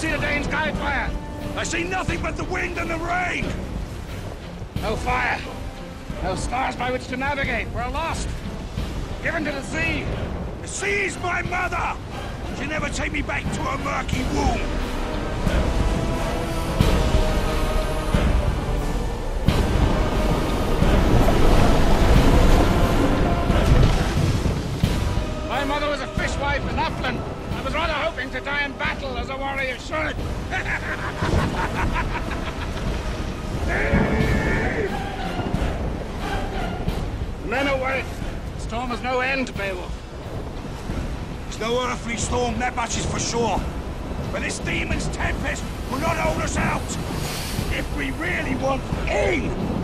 see the Danes' guide fire? I see nothing but the wind and the rain! No fire. No stars by which to navigate. We're lost. Given to the sea. The sea is my mother! She'll never take me back to her murky womb! My mother was a fishwife in Upland. Was rather hoping to die in battle as a warrior should. Men away. Storm has no end, Beowulf. It's no earthly storm, that much is for sure. But this demon's tempest will not hold us out! If we really want in!